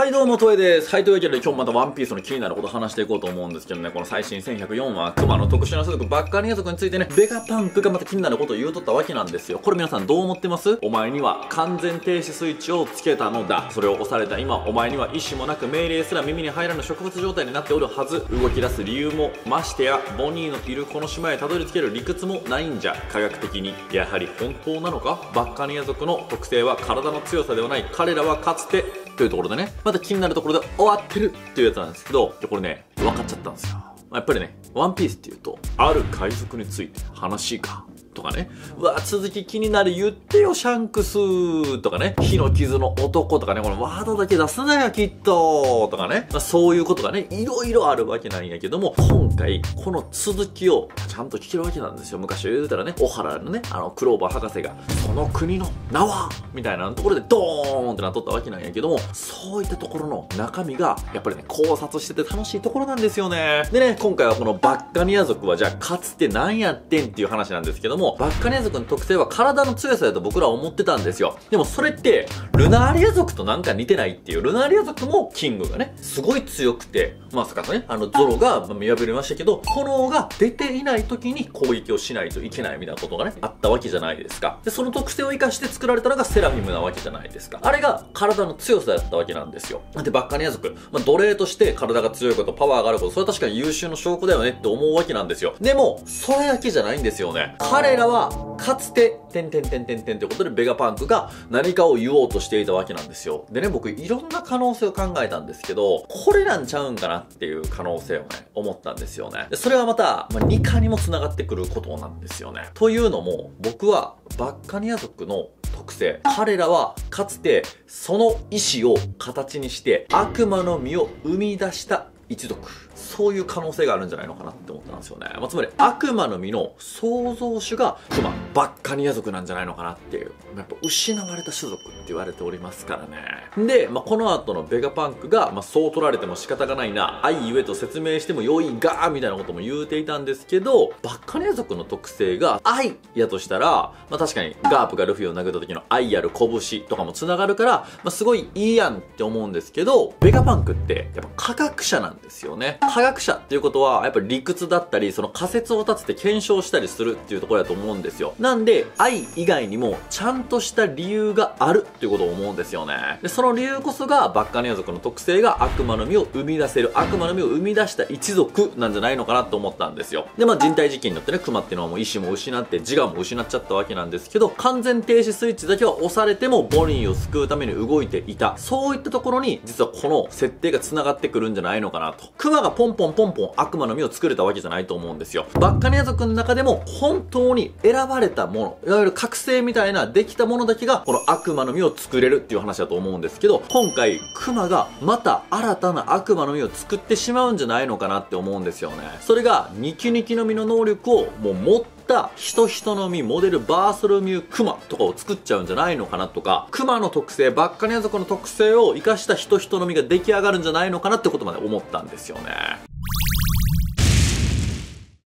はいどうも、トエです。はい、というわけで今日またワンピースの気になること話していこうと思うんですけどね、この最新1104話、クマの特殊な種族バッカニア族についてね、ベガパンクがまた気になることを言うとったわけなんですよ。これ皆さんどう思ってます？お前には完全停止スイッチをつけたのだ。それを押された今、お前には意思もなく命令すら耳に入らぬ植物状態になっておるはず。動き出す理由も、ましてや、ボニーのいるこの島へたどり着ける理屈もないんじゃ。科学的に。やはり本当なのか？バッカニア族の特性は体の強さではない。彼らはかつて、というところでね、ままた気になるところで終わってるっていうやつなんですけど、これね、分かっちゃったんですよ。やっぱりね、ワンピースっていうと、ある海賊について話か。とかね。うわ、続き気になる言ってよ、シャンクスとかね。火の傷の男とかね。このワードだけ出すなよ、きっととかね。まあ、そういうことがね、いろいろあるわけなんやけども、今回、この続きをちゃんと聞けるわけなんですよ。昔言うたらね、小原のね、あの、クローバー博士が、その国の名はみたいなところでドーンってなっとったわけなんやけども、そういったところの中身が、やっぱりね、考察してて楽しいところなんですよね。でね、今回はこのバッカニア族は、じゃあ、かつて何やってんっていう話なんですけども、もバッカニア族の特性は体の強さだと僕らは思ってたんですよ。でもそれって、ルナーリア族となんか似てないっていう、ルナーリア族もキングがね、すごい強くて、まさかとね、あのゾロが見破りましたけど、炎が出ていない時に攻撃をしないといけないみたいなことがね、あったわけじゃないですか。で、その特性を活かして作られたのがセラフィムなわけじゃないですか。あれが体の強さだったわけなんですよ。で、バッカニア族、まあ、奴隷として体が強いこと、パワーがあること、それは確かに優秀の証拠だよねって思うわけなんですよ。でも、それだけじゃないんですよね。彼彼らは、かつて、てんてんてんてんてんってことで、ベガパンクが何かを言おうとしていたわけなんですよ。でね、僕、いろんな可能性を考えたんですけど、これなんちゃうんかなっていう可能性をね、思ったんですよね。でそれはまた、まあ、2課にも繋がってくることなんですよね。というのも、僕は、バッカニア族の特性。彼らはかつてその意志を形にして悪魔の実を生み出した一族。そういう可能性があるんじゃないのかなって思ったんですよね。まあ、つまり悪魔の実の創造主がクマ、バッカニア族なんじゃないのかなっていう。やっぱ失われた種族って言われておりますからね。で、まあ、この後のベガパンクが、まあ、そう取られても仕方がないな、愛ゆえと説明しても良いが、みたいなことも言うていたんですけど、バッカニア族の特性が愛やとしたら、まあ、確かにガープがルフィを投げた時の愛やる拳とかも繋がるから、まあ、すごいいいやんって思うんですけど、ベガパンクってやっぱ科学者なんですよね。科学者っていうことは、やっぱり理屈だったり、その仮説を立てて検証したりするっていうところだと思うんですよ。なんで、愛以外にも、ちゃんとした理由があるっていうことを思うんですよね。で、その理由こそが、バッカニア族の特性が悪魔の実を生み出せる、悪魔の実を生み出した一族なんじゃないのかなと思ったんですよ。で、まあ人体実験によってね、クマっていうのはもう意志も失って、自我も失っちゃったわけなんですけど、完全停止スイッチだけは押されても、ボニーを救うために動いていた。そういったところに、実はこの設定が繋がってくるんじゃないのかなと。クマがポンポンポンポン悪魔の実を作れたわけじゃないと思うんですよ。バッカニア族の中でも本当に選ばれたもの、いわゆる覚醒みたいなできたものだけがこの悪魔の実を作れるっていう話だと思うんですけど、今回クマがまた新たな悪魔の実を作ってしまうんじゃないのかなって思うんですよね。それがニキニキの実の能力をもう持った人人の実モデルバーソルミュークマとかを作っちゃうんじゃないのかなとか、クマの特性、バッカニア族の特性を活かした人人の実が出来上がるんじゃないのかなってことまで思ったんですよね。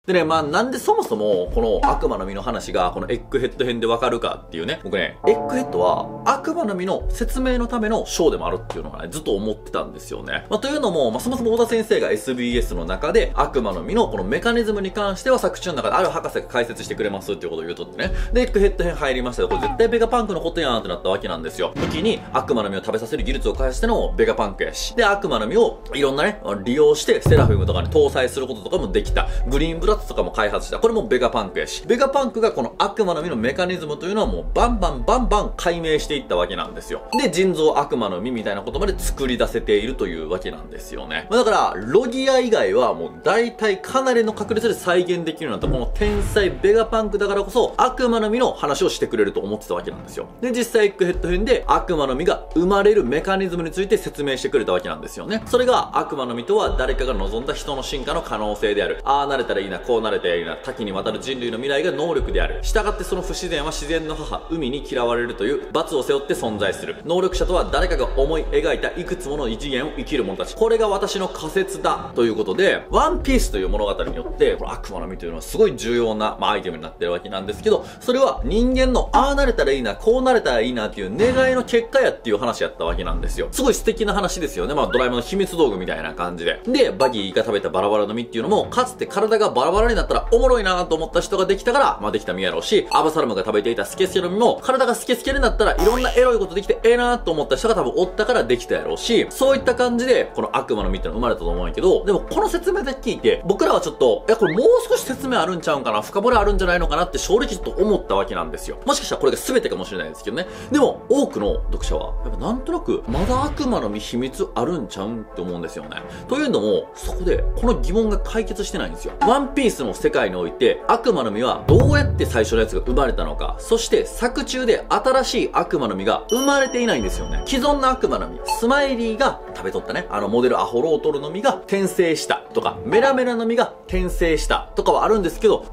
でね、まあなんでそもそもこの悪魔の実の話がこのエッグヘッド編でわかるかっていうね、僕ね、エッグヘッドは悪魔の実の説明のためのショーでもあるっていうのがね、ずっと思ってたんですよね。まあというのも、まあそもそも尾田先生が SBS の中で悪魔の実のこのメカニズムに関しては作中の中である博士が解説してくれますっていうことを言うとってね。で、エッグヘッド編入りましたよ。これ絶対ベガパンクのことやんってなったわけなんですよ。武器に悪魔の実を食べさせる技術を開発してのベガパンクやし。で、悪魔の実をいろんなね、利用してセラフィムとかに搭載することとかもできた。グリーンブラッドとかも開発した。これもベガパンクやし。ベガパンクがこの悪魔の実のメカニズムというのはもうバンバンバンバン解明していったわけなんですよ。で、人造悪魔の実みたいなことまで作り出せているというわけなんですよね。まあ、だから、ロギア以外はもう大体かなりの確率で再現できるようになったこの天才ベガパンクだからこそ悪魔の実の話をしてくれると思ってたわけなんですよ。で、実際エッグヘッド編で悪魔の実が生まれるメカニズムについて説明してくれたわけなんですよね。それが悪魔の実とは誰かが望んだ人の進化の可能性である。ああなれたらいいな、こうなれたやりな多岐にわたる人類の未来が能力である。従ってその不自然は自然の母海に嫌われるという罰を背負って存在する。能力者とは誰かが思い描いたいくつもの異次元を生きる者たち。これが私の仮説だということでワンピースという物語によってこの悪魔の実というのはすごい重要な、まあ、アイテムになってるわけなんですけどそれは人間のああなれたらいいなこうなれたらいいなっていう願いの結果やっていう話やったわけなんですよ。すごい素敵な話ですよね。まあドラえもんの秘密道具みたいな感じで。でバギーが食べたバラバラの実っていうのもかつて体がバラバラになったらおもろいなと思った人ができたからまあできた実やろうしアバサルムが食べていたスケスケの実も体がスケスケになったらいろんなエロいことできてええなと思った人が多分おったからできたやろうしそういった感じでこの悪魔の実っての生まれたと思うんやけどでもこの説明で聞いて僕らはちょっといやこれもう少し説明あるんちゃうんかな深掘りあるんじゃないのかなって正直ちょっと思ったわけなんですよ。もしかしたらこれが全てかもしれないですけどね。でも多くの読者はやっぱなんとなくまだ悪魔の実秘密あるんちゃうんって思うんですよね。というのもそこでこの疑問が解決してないんですよ。ワンピースの世界において悪魔の実はどうやって最初のやつが生まれたのかそして作中で新しい悪魔の実が生まれていないんですよね。既存の悪魔の実スマイリーが食べとったね。あのモデルアホロートルの実が転生したとかメラメラの実が転生したとかはあるんですけど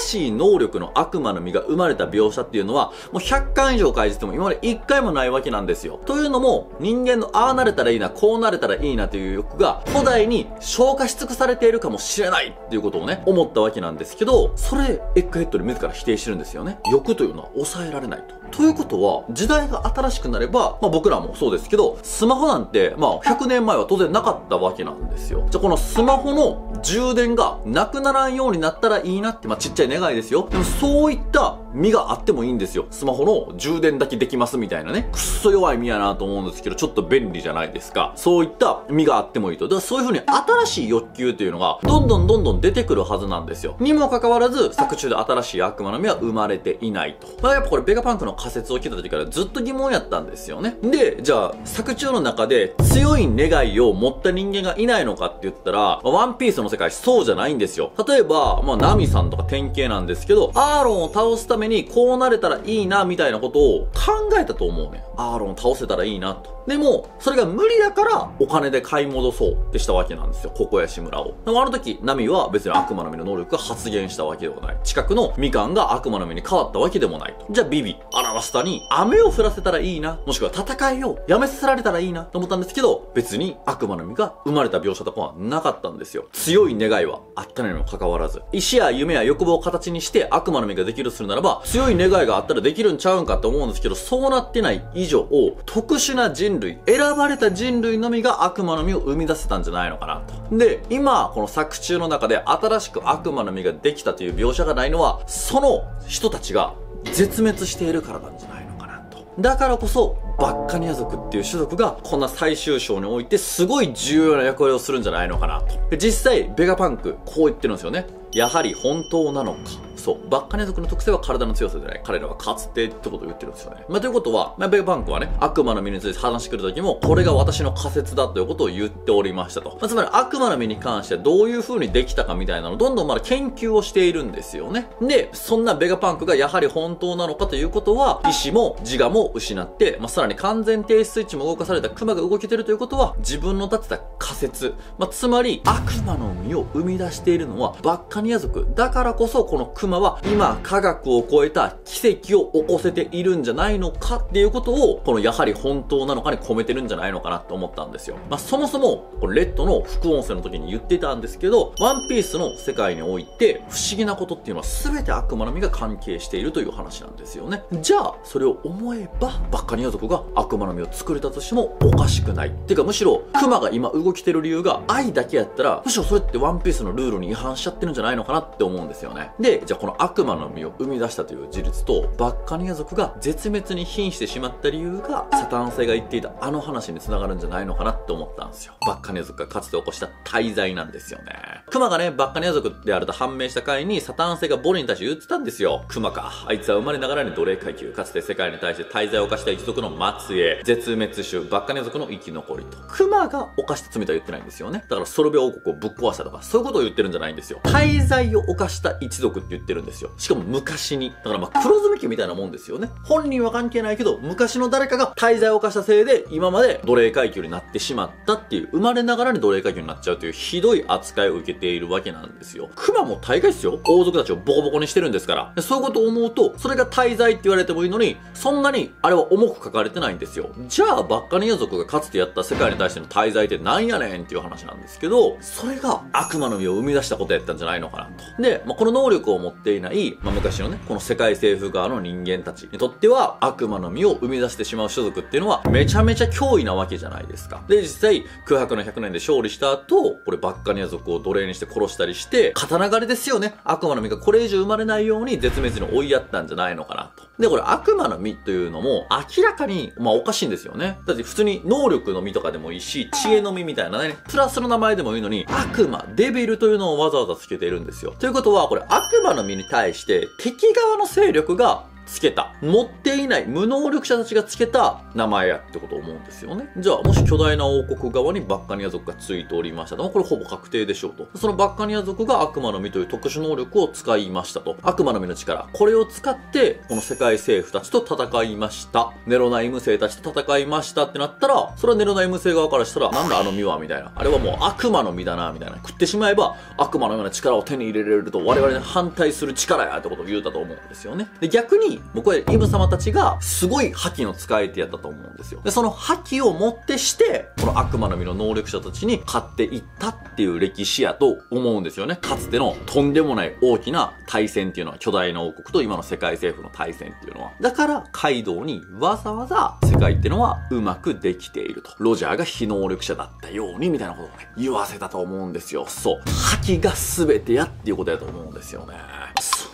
新しい能力の悪魔の実が生まれた描写っていうのはもう100巻以上書いてても今まで1回もないわけなんですよ。というのも人間のああなれたらいいなこうなれたらいいなという欲が古代に消化し尽くされているかもしれないっていうことをね思ったわけなんですけどそれエッグヘッドで自ら否定してるんですよね。欲というのは抑えられないと。ということは時代が新しくなれば、まあ、僕らもそうですけどスマホなんてまあ100年前は当然なかったわけなんですよ。じゃあこのスマホの充電がなくならんようになったらいいなってまあちっちゃい願いですよ。でもそういった身があってもいいんですよ。スマホの充電だけできますみたいなね。くっそ弱い身やなと思うんですけどちょっと便利じゃないですか。そういった身があってもいいと。だからそういう風に新しい欲求というのがどんどんどんどん出てくるはずなんですよ。にもかかわらず作中で新しい悪魔の実は生まれていないと。まあやっぱこれベガパンクの仮説を聞いた時からずっと疑問やったんですよね。でじゃあ作中の中で強い願いを持った人間がいないのかって言ったら、まあワンピースの世界そうじゃないんですよ。例えばまあナミさんとか典型なんですけどアーロンを倒すためにこうなれたらいいなみたいなことを考えたと思うねアーロンを倒せたらいいなと。でも、それが無理だから、お金で買い戻そうってしたわけなんですよ。ここや志村を。でもあの時、ナミは別に悪魔の実の能力が発現したわけではない。近くのみかんが悪魔の実に変わったわけでもないと。じゃあビビ、アラバスタに雨を降らせたらいいな。もしくは戦いをやめさせられたらいいなと思ったんですけど、別に悪魔の実が生まれた描写とかはなかったんですよ。強い願いはあったのにもかかわらず。石や夢や欲望を形にして悪魔の実ができるとするならば、強い願いがあったらできるんちゃうんかって思うんですけど、そうなってない以上、特殊な人人類、選ばれた人類のみが悪魔の実を生み出せたんじゃないのかなと。で、今、この作中の中で新しく悪魔の実ができたという描写がないのは、その人たちが絶滅しているからなんじゃないのかなと。だからこそ、バッカニア族っていう種族がこんな最終章においてすごい重要な役割をするんじゃないのかなと。実際、ベガパンク、こう言ってるんですよね。やはり本当なのか。そう。バッカネ族の特性は体の強さじゃない。彼らはかつてってことを言ってるんですよね。まあ、ということは、まあ、ベガパンクはね、悪魔の実について話してくる時も、これが私の仮説だということを言っておりましたと。まあ、つまり悪魔の実に関してどういう風にできたかみたいなのどんどんまだ研究をしているんですよね。で、そんなベガパンクがやはり本当なのかということは、意志も自我も失って、まあ、さらに完全停止スイッチも動かされたクマが動けてるということは、自分の立てた仮説、まあ、つまり悪魔の実を生み出しているのはバッカニア族。だからこそこのクマは今科学を超えた奇跡を起こせているんじゃないのかっていうことを、このやはり本当なのかに込めてるんじゃないのかなと思ったんですよ。まあ、そもそも、これレッドの副音声の時に言ってたんですけど、ワンピースの世界において不思議なことっていうのは全て悪魔の実が関係しているという話なんですよね。じゃあ、それを思えば、バッカニア族が悪魔の実を作れたとしてもおかしくない。てかむしろ、クマが今動きてる理由が愛だけやったら、むしろそれってワンピースのルールに違反しちゃってるんじゃないのかなって思うんですよね。で、じゃあこの悪魔の実を生み出したという事実と、バッカニア族が絶滅に瀕してしまった理由が、サタン星が言っていたあの話に繋がるんじゃないのかなって思ったんですよ。バッカニア族がかつて起こした大罪なんですよね。クマがね、バッカニア族であると判明した回に、サタン星がボリに対して言ってたんですよ。クマか。あいつは生まれながらに奴隷階級。かつて世界に対して大罪を犯した一族の末裔。絶滅種、バッカニア族の生き残りと。クマが犯した罪とは言ってないんですよね。だからソルベ王国をぶっ壊したとか、そういうことを言ってるんじゃないんですよ。大罪を犯した一族って言ってってるんですよ。しかも昔に。だからまあ黒ずみ家みたいなもんですよね。本人は関係ないけど、昔の誰かが滞在を犯したせいで、今まで奴隷階級になってしまったっていう、生まれながらに奴隷階級になっちゃうというひどい扱いを受けているわけなんですよ。熊も大概ですよ。王族たちをボコボコにしてるんですから。そういうことを思うと、それが滞在って言われてもいいのに、そんなにあれは重く書かれてないんですよ。じゃあ、バッカニア族がかつてやった世界に対しての滞在ってなんやねんっていう話なんですけど、それが悪魔の実を生み出したことやったんじゃないのかなと。で、まあ、この能力を持ってていない、まあ、昔のね、この世界政府側の人間たちにとっては、悪魔の実を生み出してしまう種族っていうのは、めちゃめちゃ脅威なわけじゃないですか。で、実際、空白の100年で勝利した後、これバッカニア族を奴隷にして殺したりして、刀狩りですよね。悪魔の実がこれ以上生まれないように絶滅に追いやったんじゃないのかなと。で、これ悪魔の実というのも明らかに、まあおかしいんですよね。だって普通に能力の実とかでもいいし、知恵の実みたいなね、プラスの名前でもいいのに、悪魔、デビルというのをわざわざつけているんですよ。ということは、これ悪魔の実に対して敵側の勢力がつけた。持っていない無能力者たちがつけた名前やってことを思うんですよね。じゃあ、もし巨大な王国側にバッカニア族がついておりましたと。これほぼ確定でしょうと。そのバッカニア族が悪魔の実という特殊能力を使いましたと。悪魔の実の力。これを使って、この世界政府たちと戦いました。ネロナイム星たちと戦いましたってなったら、それはネロナイム星側からしたら、なんだあの実はみたいな。あれはもう悪魔の実だな、みたいな。食ってしまえば、悪魔のような力を手に入れられると我々に反対する力やってことを言うたと思うんですよね。で、逆に、僕はイブ様たちがすごい覇気の使い手やったと思うんですよ。で、その覇気をもってして、この悪魔の実の能力者たちに勝っていったっていう歴史やと思うんですよね。かつてのとんでもない大きな対戦っていうのは巨大な王国と今の世界政府の対戦っていうのは。だから、カイドウにわざわざ世界ってのはうまくできていると。ロジャーが非能力者だったようにみたいなことをね、言わせたと思うんですよ。そう。覇気が全てやっていうことやと思うんですよね。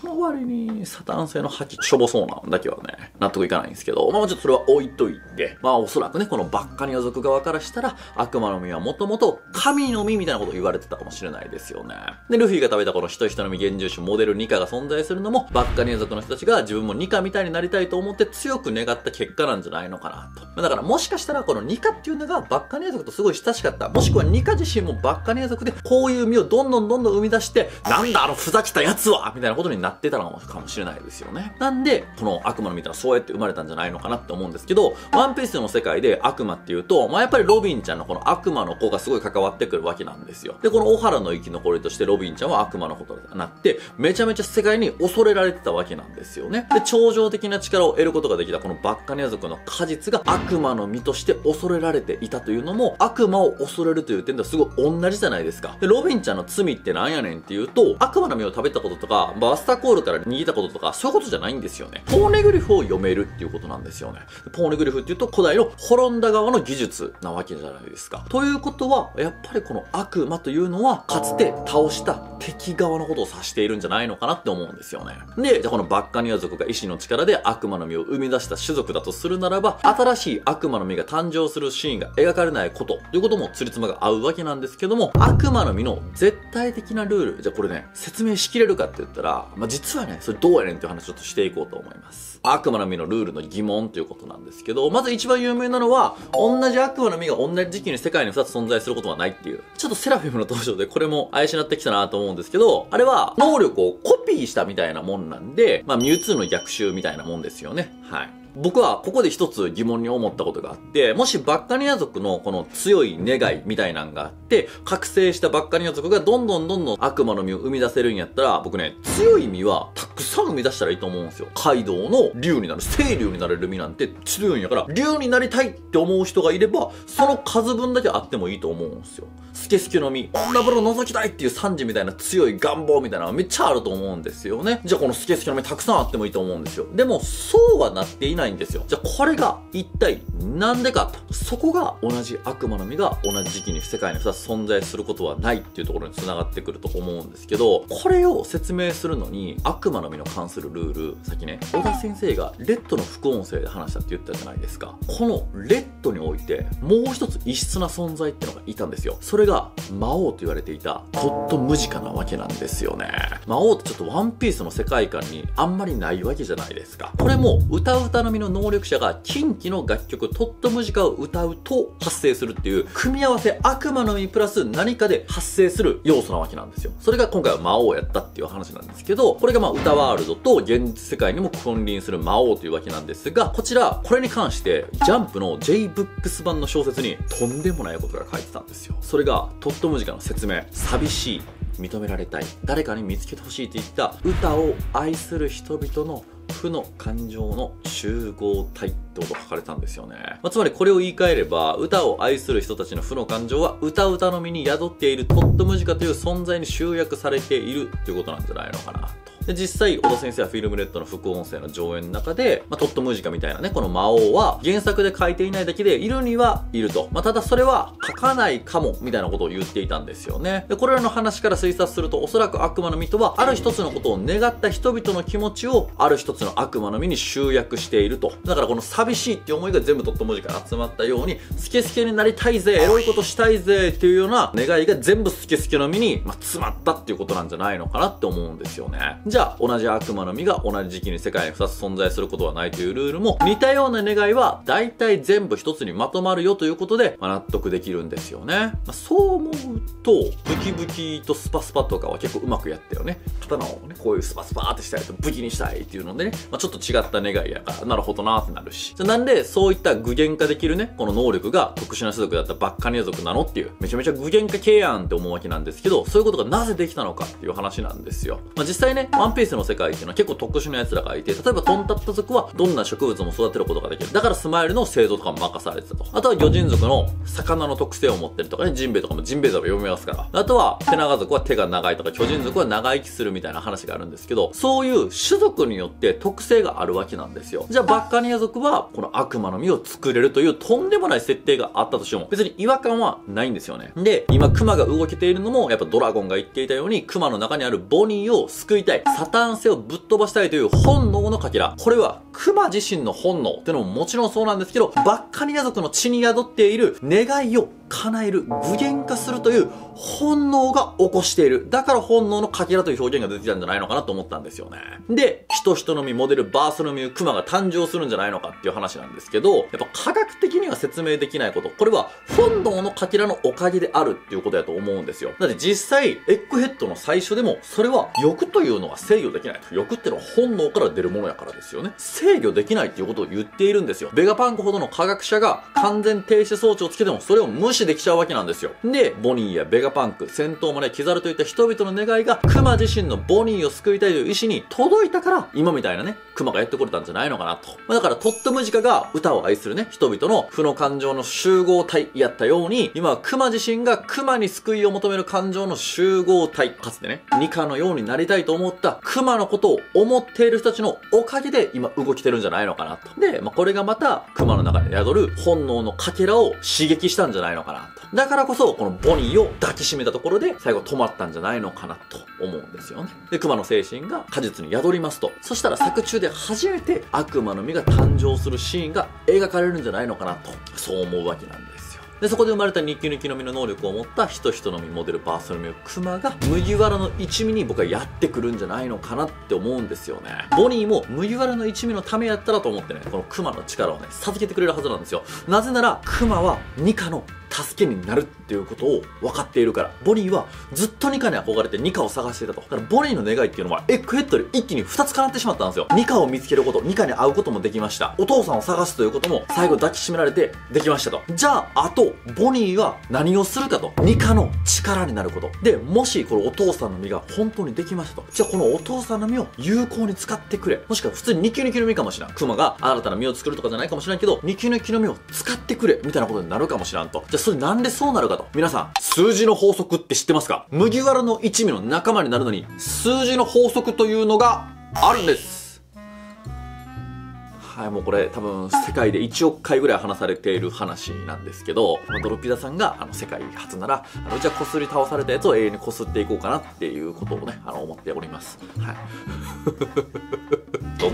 その割に、サタン製の覇気しょぼそうなんだけはね、納得いかないんですけど、まあちょっとそれは置いといて、まあおそらくね、このバッカニア族側からしたら、悪魔の実はもともと神の実みたいなことを言われてたかもしれないですよね。で、ルフィが食べたこの人人の実現住種モデルニカが存在するのも、バッカニア族の人たちが自分もニカみたいになりたいと思って強く願った結果なんじゃないのかなと。だからもしかしたらこのニカっていうのがバッカニア族とすごい親しかった。もしくはニカ自身もバッカニア族でこういう実をどんどんどんどん生み出して、なんだあのふざけたやつはみたいなことになるってたのかもしれないですよね。なんで、この悪魔の実たらそうやって生まれたんじゃないのかなって思うんですけど、ワンピースの世界で悪魔っていうと、まあ、やっぱりロビンちゃんのこの悪魔の子がすごい関わってくるわけなんですよ。で、この小原の生き残りとしてロビンちゃんは悪魔のことになって、めちゃめちゃ世界に恐れられてたわけなんですよね。で、超常的な力を得ることができたこのバッカニア族の果実が悪魔の実として恐れられていたというのも、悪魔を恐れるという点ではすごい同じじゃないですか。で、ロビンちゃんの罪ってなんやねんっていうと、悪魔の実を食べたこととか、バスタコールから逃げたこととか、そういうことじゃないんですよね。ポーネグリフを読めるっていうことなんですよね。ポーネグリフっていうと古代の滅んだ側の技術なわけじゃないですか。ということは、やっぱりこの悪魔というのは、かつて倒した敵側のことを指しているんじゃないのかなって思うんですよね。で、じゃあこのバッカニア族が意志の力で悪魔の実を生み出した種族だとするならば、新しい悪魔の実が誕生するシーンが描かれないことということもつりつまが合うわけなんですけども、悪魔の実の絶対的なルール、じゃあこれね、説明しきれるかって言ったら、ま、実はね、それどうやねんっていう話ちょっとしていこうと思います。悪魔の実のルールの疑問ということなんですけど、まず一番有名なのは、同じ悪魔の実が同じ時期に世界に2つ存在することはないっていう。ちょっとセラフィムの登場でこれも怪しなってきたなと思うんですけど、あれは能力をコピーしたみたいなもんなんで、まあミュウツーの逆襲みたいなもんですよね。はい。僕はここで一つ疑問に思ったことがあって、もしバッカニア族のこの強い願いみたいなんがあって、覚醒したバッカニア族がどんどんどんどん悪魔の実を生み出せるんやったら、僕ね、強い実はたくさん生み出したらいいと思うんですよ。カイドウの竜になる、清竜になれる実なんて強いんやから、竜になりたいって思う人がいれば、その数分だけあってもいいと思うんですよ。スケスケの実、女風呂覗きたいっていう惨事みたいな強い願望みたいなのはめっちゃあると思うんですよね。じゃあこのスケスケの実たくさんあってもいいと思うんですよ。でも、そうはなっていないんですよ。じゃあこれが一体なんでかと。そこが同じ悪魔の実が同じ時期に世界に2つ存在することはないっていうところに繋がってくると思うんですけど、これを説明するのに悪魔の実の関するルール、さっきね、小田先生がレッドの副音声で話したって言ったじゃないですか。このレッドにおいてもう一つ異質な存在ってのがいたんですよ。それが魔王と言われていたトットムジカなわけなんですよね。魔王ってちょっとワンピースの世界観にあんまりないわけじゃないですか。これも歌うたのみの能力者が近畿の楽曲トットムジカを歌うと発生するっていう組み合わせ悪魔の実プラス何かで発生する要素なわけなんですよ。それが今回は魔王やったっていう話なんですけど、これがまあ歌ワールドと現実世界にも君臨する魔王というわけなんですが、こちら、これに関してジャンプの J-BOOKS 版の小説にとんでもないことが書いてたんですよ。それがトットムジカの説明。寂しい。認められたい。誰かに見つけてほしいといった歌を愛する人々の負の感情の集合体ってこと書かれたんですよね。まあ、つまりこれを言い換えれば、歌を愛する人たちの負の感情は歌うたのみに宿っているトットムジカという存在に集約されているということなんじゃないのかなと。で、実際、小田先生はフィルムレッドの副音声の上演の中で、まあ、トットムジカみたいなね、この魔王は原作で書いていないだけで、いるにはいると。まあ、ただそれは書かないかも、みたいなことを言っていたんですよね。で、これらの話から推察すると、おそらく悪魔の実とは、ある一つのことを願った人々の気持ちを、ある一つの悪魔の実に集約していると。だからこの寂しいって思いが全部トットムジカに集まったように、スケスケになりたいぜ、エロいことしたいぜ、っていうような願いが全部スケスケの実に、まあ、詰まったっていうことなんじゃないのかなって思うんですよね。じゃあ、同じ悪魔の実が同じ時期に世界に2つ存在することはないというルールも似たような願いは大体全部一つにまとまるよということで、まあ、納得できるんですよね。まあ、そう思うと、ブキブキとスパスパとかは結構うまくやったよね。刀をね、こういうスパスパーってしたいと武器にしたいっていうのでね、まあ、ちょっと違った願いやから、なるほどなってなるし。じゃなんでそういった具現化できるね、この能力が特殊な種族だったバッカニア族なのっていう、めちゃめちゃ具現化系やんって思うわけなんですけど、そういうことがなぜできたのかっていう話なんですよ。まあ、実際ね、ワンピースの世界っていうのは結構特殊な奴らがいて、例えばトンタッタ族はどんな植物も育てることができる。だからスマイルの製造とかも任されてたと。あとは魚人族の魚の特性を持ってるとかね、ジンベエとかもジンベエザメ読みますから。あとは、テナガ族は手が長いとか、巨人族は長生きするみたいな話があるんですけど、そういう種族によって特性があるわけなんですよ。じゃあバッカニア族は、この悪魔の実を作れるというとんでもない設定があったとしても、別に違和感はないんですよね。で、今クマが動けているのも、やっぱドラゴンが言っていたように、クマの中にあるボニーを救いたい、サタン性をぶっ飛ばしたいという本能のかけら。これは、クマ自身の本能ってのももちろんそうなんですけど、バッカニア族の血に宿っている願いを叶える、具現化するという本能が起こしている。だから本能のかけらという表現が出てきたんじゃないのかなと思ったんですよね。で、人人の実モデルバースの実クマが誕生するんじゃないのかっていう話なんですけど、やっぱ科学的には説明できないこと。これは本能のかけらのおかげであるっていうことだと思うんですよ。だって実際、エッグヘッドの最初でも、それは欲というのは制御できない。欲ってのは本能から出るものやからですよね。制御できないっていうことを言っているんですよ。ベガパンクほどの科学者が完全停止装置をつけてもそれを無視できちゃうわけなんですよ。で、ボニーやベガパンク、戦闘までキザルといった人々の願いが、クマ自身のボニーを救いたいという意志に届いたから、今みたいなね、クマがやってこれたんじゃないのかなと。まあ、だから、トットムジカが歌を愛するね、人々の負の感情の集合体やったように、今はクマ自身がクマに救いを求める感情の集合体、かつてね、ニカのようになりたいと思ったクマのことを思っている人たちのおかげで今動きてるんじゃないのかなと。で、まあ、これがまた、クマの中に宿る本能のかけらを刺激したんじゃないのかなと。だからこそ、このボニーを抱きしめたところで、最後止まったんじゃないのかなと思うんですよね。で、熊の精神が果実に宿りますと。そしたら作中で初めて悪魔の実が誕生するシーンが描かれるんじゃないのかなと、そう思うわけなんですよ。で、そこで生まれた日記抜きの実の能力を持った人人の実モデルバースの実を熊が麦わらの一味に僕はやってくるんじゃないのかなって思うんですよね。ボニーも麦わらの一味のためやったらと思ってね、この熊の力をね、授けてくれるはずなんですよ。なぜなら、熊はニカの助けになるっていうことを分かっているから、ボニーはずっとニカに憧れてニカを探していたと。だからボニーの願いっていうのは、エッグヘッドで一気に2つ叶ってしまったんですよ。ニカを見つけること、ニカに会うこともできました。お父さんを探すということも、最後抱きしめられてできましたと。じゃあ、あと、ボニーは何をするかと。ニカの力になること。で、もし、このお父さんの実が本当にできましたと。じゃあ、このお父さんの実を有効に使ってくれ。もしくは普通にニキニキの実かもしれん。クマが新たな実を作るとかじゃないかもしれんけど、ニキニキの実を使ってくれ。みたいなことになるかもしれんと。じゃあ、それなんでそうなるかと。皆さん、数字の法則って知ってますか？麦わらの一味の仲間になるのに、数字の法則というのがあるんです。はい、もうこれ多分世界で1億回ぐらい話されている話なんですけど、まあ、ドロピザさんがあの世界初なら、あのうちはこすり倒されたやつを永遠にこすっていこうかなっていうことをね、あの思っております。はい。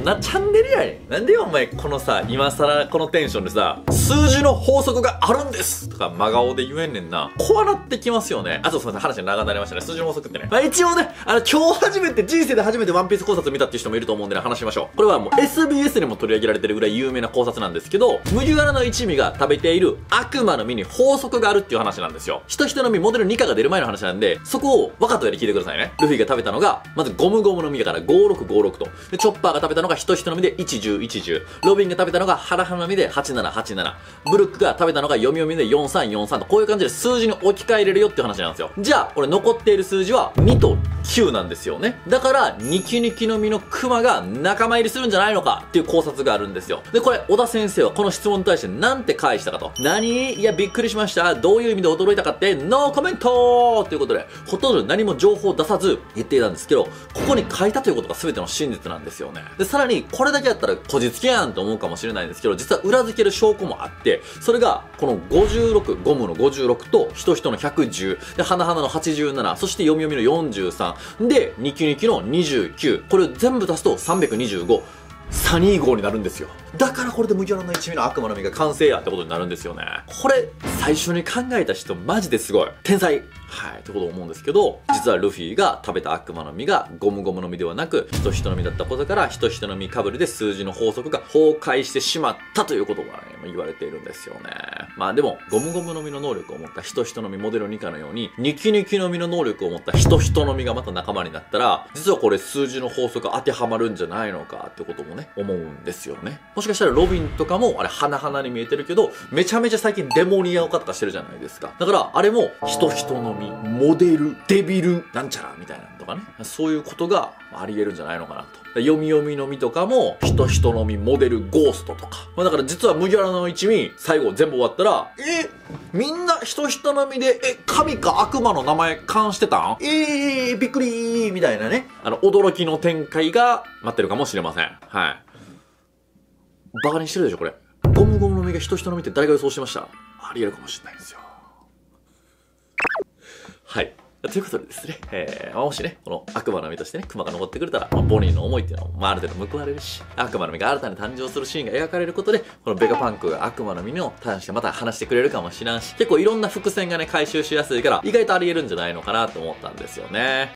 なチャンネルやねん。なんでお前このさ、今更このテンションでさ、数字の法則があるんですとか真顔で言えんねんな。こうなってきますよね。あとすみません、話長くなりましたね。数字の法則ってね。まあ一応ね、あの、今日初めて、人生で初めてワンピース考察見たっていう人もいると思うんでね、話しましょう。これはもう SBS にも取り上げられてるぐらい有名な考察なんですけど、麦わらの一味が食べている悪魔の実に法則があるっていう話なんですよ。人人の実モデル2価が出る前の話なんで、そこを分かったように聞いてくださいね。ルフィが食べたのが、まずゴムゴムの実だから5656と。で、チョッパーが食べたのが人人の実で11010。ロビンが食べたのがハラハラの実で8787。ブルックが食べたのが読み読みで4343と、こういう感じで数字に置き換えれるよって話なんですよ。じゃあ、これ残っている数字は2と9なんですよね。だから、ニキニキの実のクマが仲間入りするんじゃないのかっていう考察があるんですよ。で、これ、小田先生はこの質問に対して何て返したかと。何？いや、びっくりしました。どういう意味で驚いたかって、ノーコメントということで、ほとんど何も情報を出さず言っていたんですけど、ここに書いたということが全ての真実なんですよね。で、さらに、これだけやったらこじつけやんと思うかもしれないんですけど、実は裏付ける証拠もあって、それが、この56、ゴムの56と、人人の110、で、花々の87、そして読み読みの43、で、ニキニキの29、これを全部足すと325。サニー号になるんですよ。だからこれで麦わらの一味の悪魔の実が完成やってことになるんですよね。これ、最初に考えた人マジですごい。天才はい、ってことを思うんですけど、実はルフィが食べた悪魔の実がゴムゴムの実ではなく、人人の実だったことから、人人の実かぶりで数字の法則が崩壊してしまったということが、ね、言われているんですよね。まあでも、ゴムゴムの実の能力を持った人人の実モデル2かのように、ニキニキの実の能力を持った人人の実がまた仲間になったら、実はこれ数字の法則が当てはまるんじゃないのかってこともね、思うんですよね。もしかしたらロビンとかも、あれ、花々に見えてるけど、めちゃめちゃ最近デモニアをかとかしてるじゃないですか。だから、あれも、人人の実、モデル、デビル、なんちゃらみたいなとかね。そういうことがあり得るんじゃないのかなと。読み読みの実とかも、人人の実、モデル、ゴーストとか。まあだから実は麦わらの一味、最後全部終わったら、えみんな人人の実で、え、神か悪魔の名前冠してたん？えー、びっくりみたいなね。あの、驚きの展開が待ってるかもしれません。はい。バカにしてるでしょ、これ。ゴムゴムの実が人人の実って誰が予想してました？ありえるかもしれないんですよ。はい。ということでですね、えー、まあもしね、この悪魔の実としてね、熊が残ってくれたら、まあ、ボニーの思いっていうのは、まあ、ある程度報われるし、悪魔の実が新たに誕生するシーンが描かれることで、このベガパンクが悪魔の実の対してまた話してくれるかもしらんし、結構いろんな伏線がね、回収しやすいから、意外とあり得るんじゃないのかなと思ったんですよね。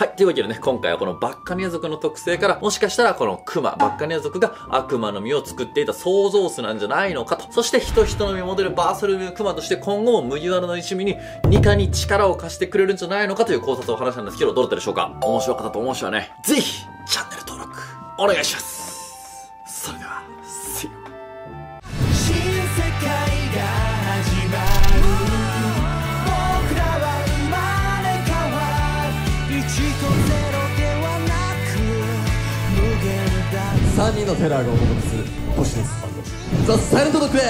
はい。というわけでね、今回はこのバッカニア族の特性から、もしかしたらこのクマ、バッカニア族が悪魔の実を作っていた創造巣なんじゃないのかと。そして人人の実モデルバーソルミュークマとして今後も麦わらの一味にニカに力を貸してくれるんじゃないのかという考察を話したんですけど、どうだったでしょうか？面白かったと思う人はね、ぜひ、チャンネル登録、お願いします。3人のテラーがお届けする星です。ザ・サイレントドッグです